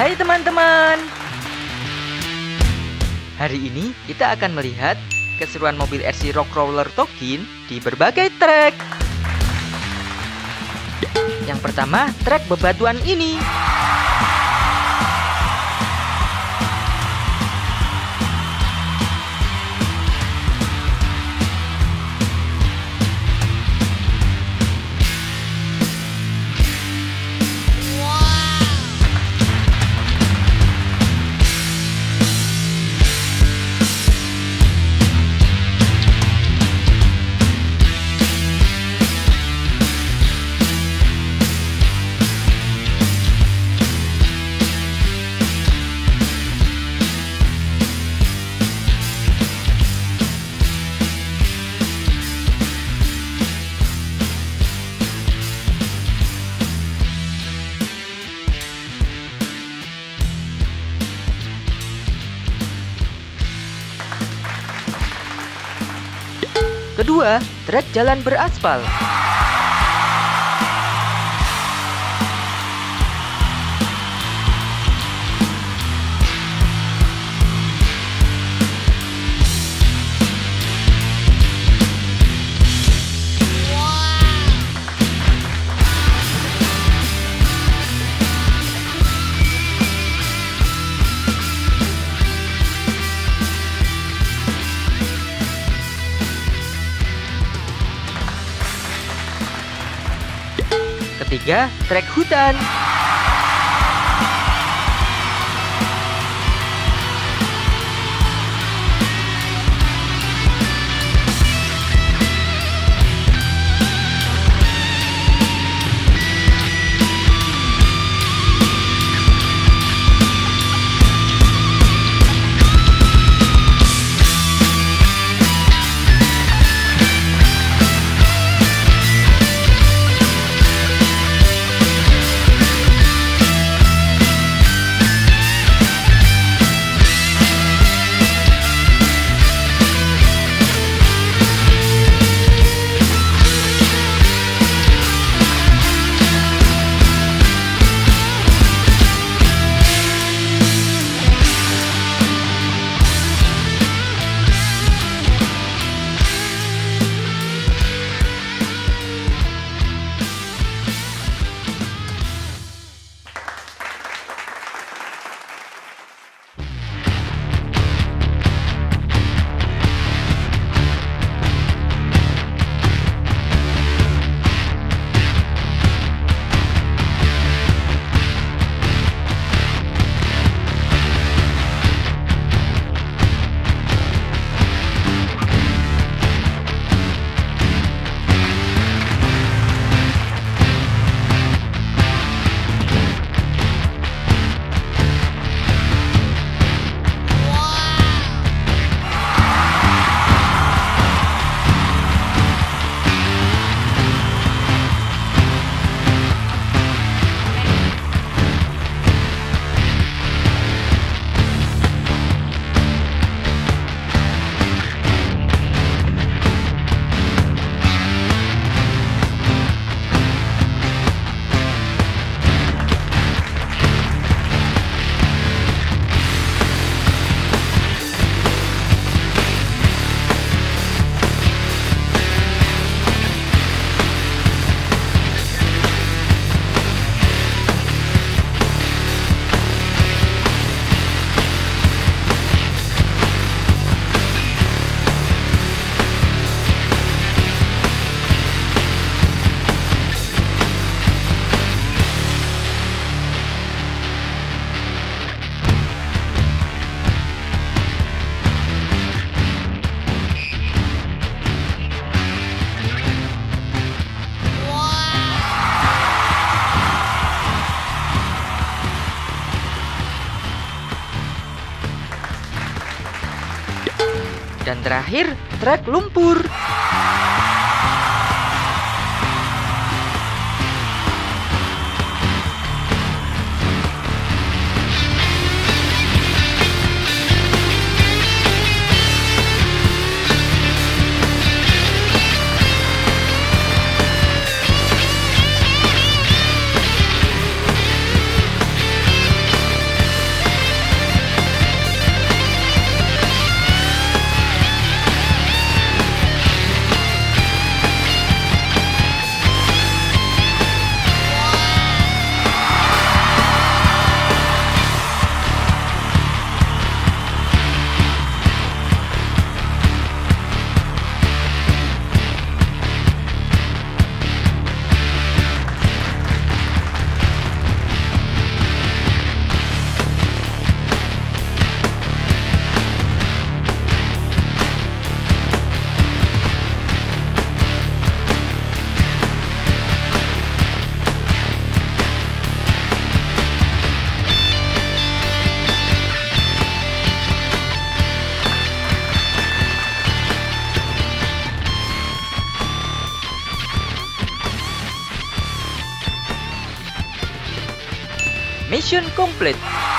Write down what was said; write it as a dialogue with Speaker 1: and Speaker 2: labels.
Speaker 1: Hai teman-teman. Hari ini kita akan melihat keseruan mobil RC Rock Roller Tokin di berbagai trek. Yang pertama, trek bebatuan ini Kedua, trek jalan beraspal. Ketiga, trek hutan. Terakhir, trek lumpur. Mission complete.